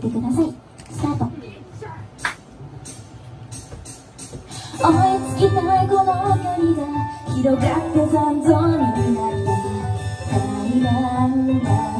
てください。スタート。思いつきたいこの距離が広がって残像になった。愛なんだ。